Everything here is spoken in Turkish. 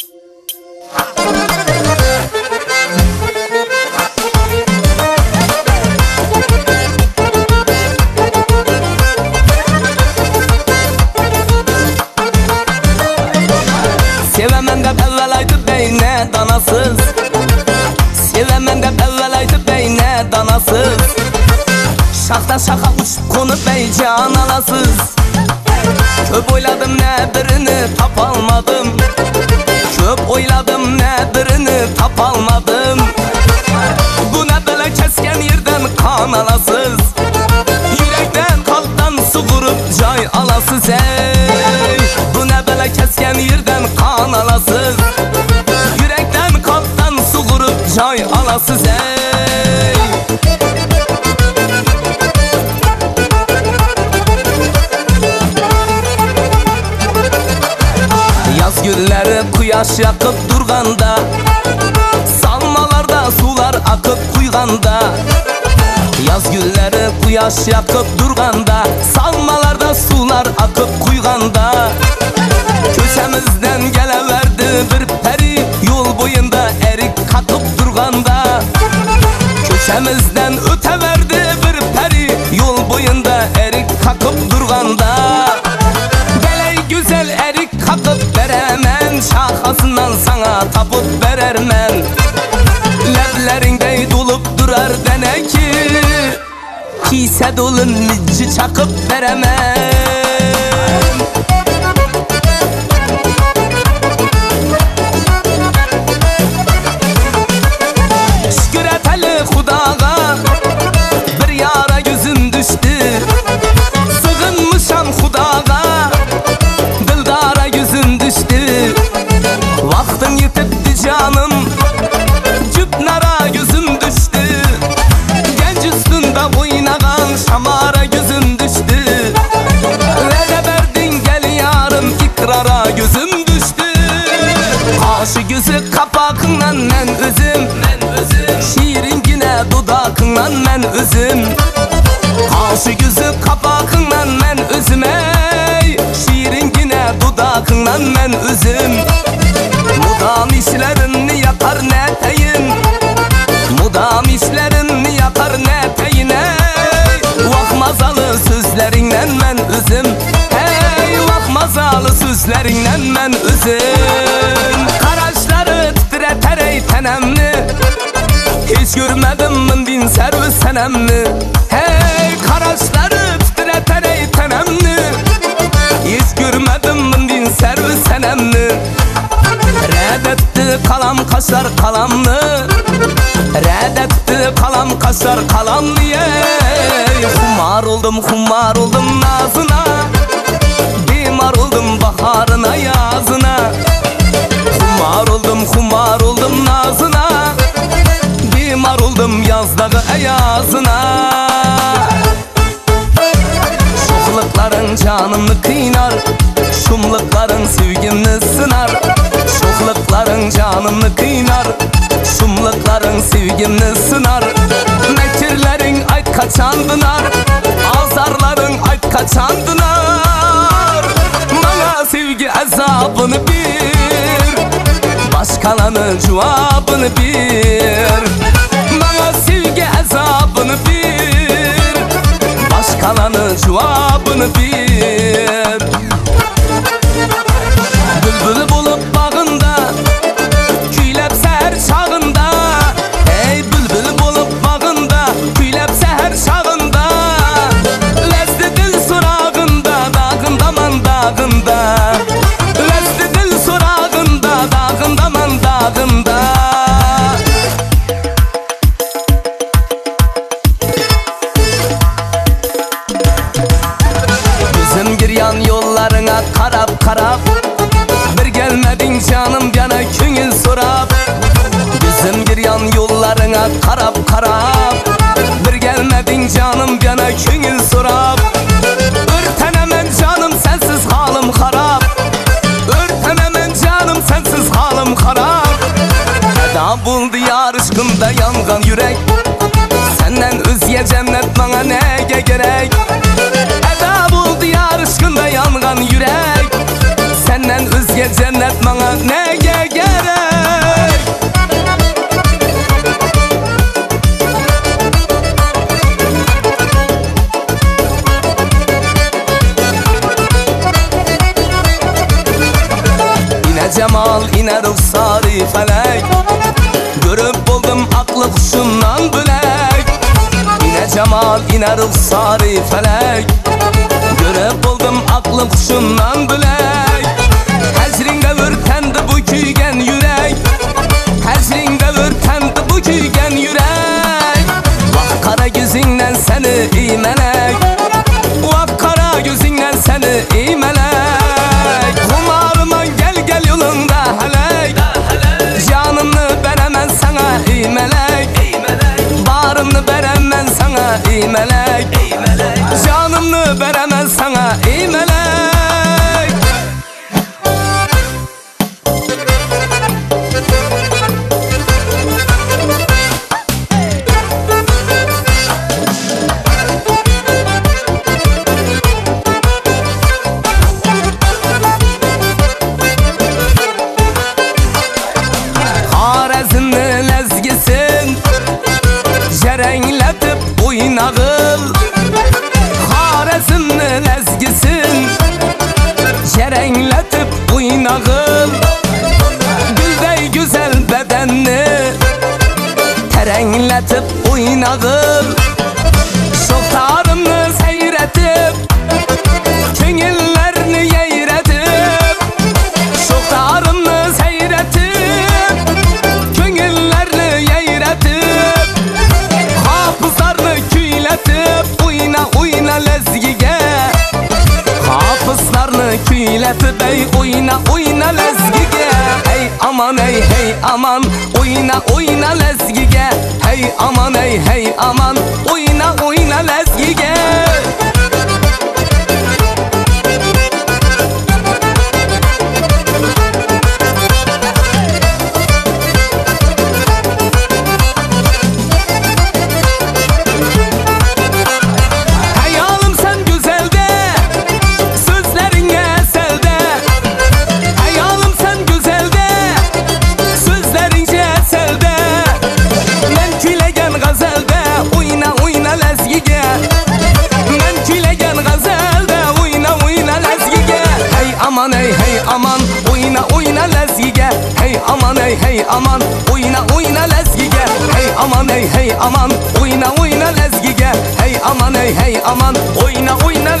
Sevemem de evvel aydı beyne danasız. Sevemem de evvel aydı beyne danasız. Şahta şaka uçup konu beycan alasız. Köp oyladım ne birini tap almadım tap Bu ne böyle kesken yerden kan alasız? Yürekten kalpten su vurup cay alasız ey. Bu ne böyle kesken yerden kan alasız? Yürekten kalpten su vurup cay alasız ey. Yaz günleri kuyaş yakıp durganda sular akıp kuyganda Yaz günleri kuyaş yakıp durganda. Salmalarda sular akıp kuyganda Köşemizden geleverdi bir peri Yol boyunda erik kakıp durganda. Köşemizden öteverdi bir peri Yol boyunda erik kakıp durganda. Geley güzel erik kakıp veremem Şahasından sana tapıp Leblerinde durar deneki Kise dolu micci çakıp veremem. Şükür et Ali Hudağa Bir yara gözüm düştü. Sığınmışam Hudağa Dildara gözüm düştü. Vaktin yetipti canım Kaşı gözü kapakından men özüm. Şiirin yine dudakından men özüm. Kaşı gözü kapakından men özüm ey. Şiirin yine dudakından men özüm. Mudam işlerini yakar ne teyin Mudam işlerini yakar ne teyin ey? Vah mazalı sözlerinden men özüm Hey vah mazalı sözlerinden men özüm senemni Hey karaşları titreter ey tenemni Hiç görmedim min bin servis senemni Redetti kalam kaşar kalamlı Redetti kalam kaşar kalamlı ey Humar oldum humar oldum nazına Bimar oldum baharına yazına. Humar oldum yazdağı ayazına. Şoxluqların canımı kıynar Şumluqların sevgimni sınar. Şoxluqların canımı kıynar Şumluqların sevgimni sınar. Mekirlerin ayt kaçandınar Azarların ayt kaçandınar Bana sevgi azabını bir Başkalarının cevabını bir Başkalarının cevabını bir Bülbülü bulup bağında Küylep seher çağında. Ey bülbülü bulup bağında Küylep seher çağında. Lezdi dil surağında Dağında man dağında. Lezdi dil surağında Dağında man dağında karap Bir gelmedin canım yana köngül sorap. Örtenemem canım sensiz halim harap. Örtenemem canım sensiz halim harap. Eda buldu yar aşkında yangan yürek. Senden özge cennet bana nege gerek? Eda buldu yar aşkında yangan yürek. Senden özge cennet bana nege felek. Görüp buldum aklı kuşumdan bülek. Yine cemal iner ruhsari felek. Görüp buldum aklı kuşumdan bülek veremem sana imelek Canımı veremem sana imelek Harezmli viață, pui în aman. Uyna uyna lezgige. Hey aman ey hey aman. Uyna uyna lezgige aman Uyna uyna lezgige Hey aman hey hey aman Uyna uyna lezgige Hey aman hey hey aman Oyna oyna